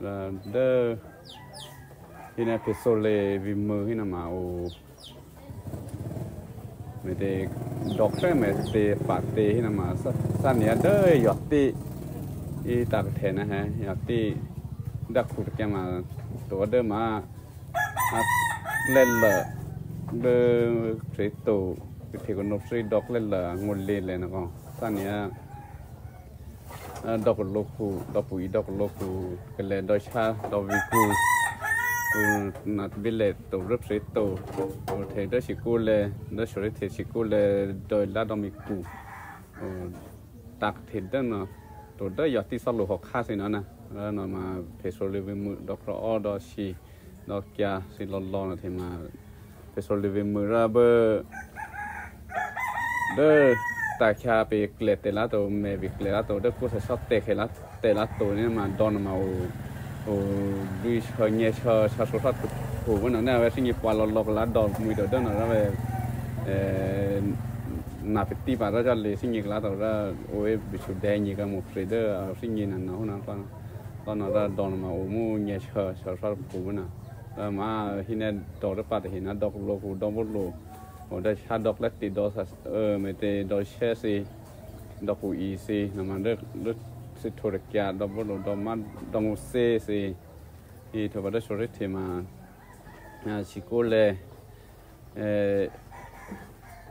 là đơ khi này phải số lệ vì mưa khi nào mà ô mẹ để đọc ra mẹ để phát để khi nào mà san nhà đơ giọt đi đi tạc thế này ha giọt đi đặc khu cái mà tổ đơ mà lên lợ đơ chế tổ thì còn nộp suy đọc lên lợ nguồn lên lên nó còn san nhà À, đọc lô khu, đọc bụi đọc lô khu. Cái lệ đôi cha đọc vi khu. Cô nát biết lệ tổ rất sẽ tổ. Thế đó chỉ cô lệ đó số thế chỉ cô lệ đôi lá đom mi cụ ờ, tạc thế đó nó tổ đó giờ tí sau lúc học khác gì nữa nè. Đó nó mà phải số lệ mượn đọc rõ đó chỉ đó kia chỉ lo lo thì mà. Phải số lệ mượn ra bơ. Đó takia pe kle tela to me bi kle la to de ko se sat te khela tela to ne ma don ma o o dui cho nye cho cho so sat ko wo na na singi pa lo lo la don mu do don ra ve na pe ti pa ra ja le singi la to ra o e bi chu de ni ga mo fre de singi na na ho na pa to na ra don ma o mu nye cho cho sat ko wo na ma hine to ra pa de hina dok lo ko don wo lo đó đây cha đọc lết tí đó ờ mấy cái đó xe gì đọc của gì nó mà rất rất sự thổi kia đó bố đó mà đó một xe thì thì mà à chỉ ờ,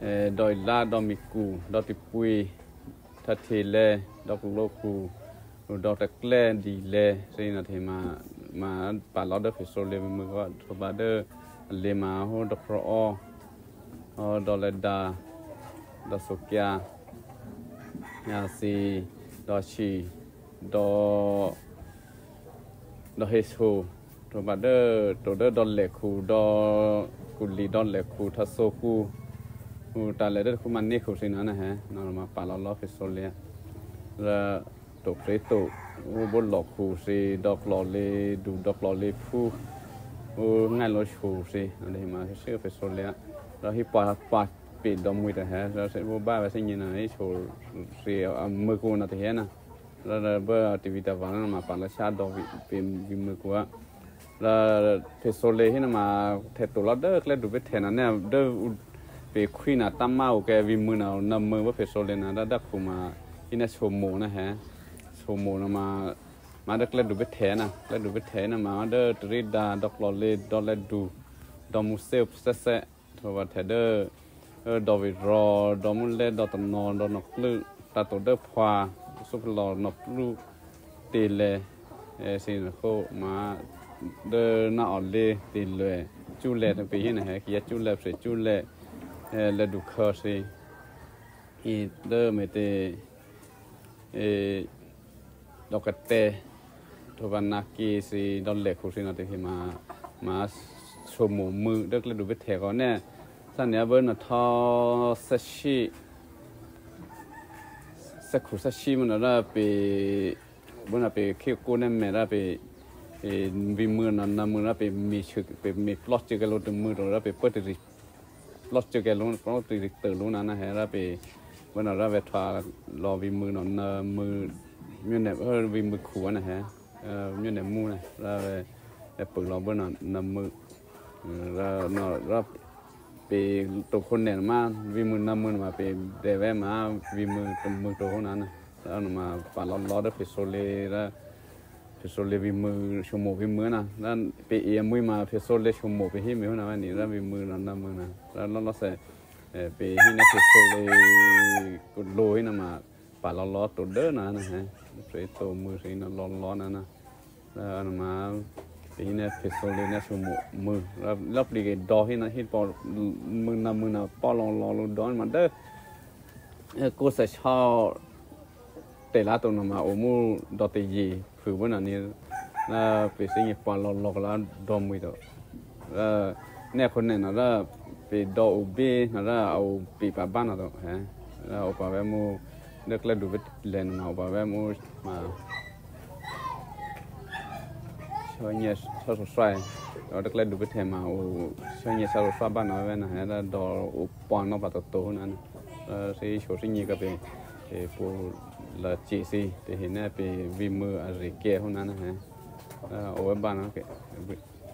ờ, la đó mi cù đó thì bùi thật thì lệ đó cũng lô cù đó đi lệ thì là thì mà mà bà lo đó phải số lệ mới có thôi vào mà Ờ, đó là đa đa số kia. Nhà si đó chỉ đó đó hết số rồi mà đỡ rồi đỡ đó lệ khu đó cụ lì đó lệ khu thà số khu. Khu ta lệ đỡ khu mà nè khu sinh nó nè ha nó mà bà lo lo phải số lệ. Rồi tổ phế tổ, u bốn lọ khu si đọc lọ lê đủ đọc lọ lê phu u ngay lọ khu si nó đây mà sẽ phải số lệ. rồi hi pa pa pi dom mui ta ha rồi sẽ bu ba và sinh nhìn này chỗ ri mơ cô na thế na rồi bơ tivi ta vắng mà pa là sát dom vi pi vi mơ cô á rồi thế số lệ hi na mà thế tổ lót đỡ cái đủ biết thế na nè đỡ về khuya na tam mau cái vi mơ nào nằm mơ với thế số lệ na đã đắc cùng mà ina số mồ na ha số mồ na mà mà đắc lên đủ biết thế na lên đủ biết thế na mà đỡ tri đa đọc lọ lệ đọc lên đủ đọc mu sếp sét sét thua và thế đỡ ờ, đồ vị rò đồ mu lệ đồ tầm nò đồ nọc lư ta tổ đơ phà số lò nộp lu tỷ lệ xin khô mà đơ nọ lê, tì lệ chú lệ thì bị này hay kia chú lệ sẽ chú lệ là đủ khờ gì thì đơ mấy tê đọc cái tê thua và nạc kỳ gì đón lệ khu sinh nó thì mà mà ชมูมือเด็กเลยดูไปเถอะเนี่ยสันเนี่ยเบอร์น่ะทอสักชีสักขุสักชีมันละไปเบอร์น่ะไปเขี่ยกูเนี่ยแม่ละไปเอ่อวิมือนั่นน่ะมือละไปมีชึอไปมีปลอดเจอกัตรงมือเราละไปเปิดติดปลอดเจอกันลงปลอดติดเตอร์ลงนั่นนะฮะและไปเบอร์น่ะเราไปทวารอวิมือนั่นน่ะมือมีเนี่ยเออวิมือขวานะฮะเอ่อมีเนี่ยมูนะแล้ไปเปิดรอเบอร์น่ะนำมือ เลชั่วโมงไปที่มือนะวันนี้แล้ววิมือนั้นนำมือนะแล้วเราเราเสร็จปีที่นั่นพิโซเลกุโลยนะมาปาล้อล้อตัวเด้อนะนะฮะใส่ตัวมือใส่นั่นล้อล้อนะนะแล้วมา thì nên phải số lên nên số một mưa lấp đi cái đo thì nó hết bỏ mưa nào mưa nào bỏ lòng lòng luôn đó mà đó ờ, cô sẽ cho để lá tụi mà ôm mua đo gì, phử bữa nào nè. Là phải sinh nhật bỏ lòng lòng là đó. Là này là là bị à đó, hả? Là là lên cho nhẹ sao số xoay ở được lên được biết thêm mà cho nhẹ sao số xoay ban nói về này? Là đò upon nó vào đầu tổ nữa thì ờ, số sinh nhị cái về thì phụ là chỉ gì thì hiện nay bị vì mưa ở rì kia hôm nay này ở ờ, bên em bàn nó cái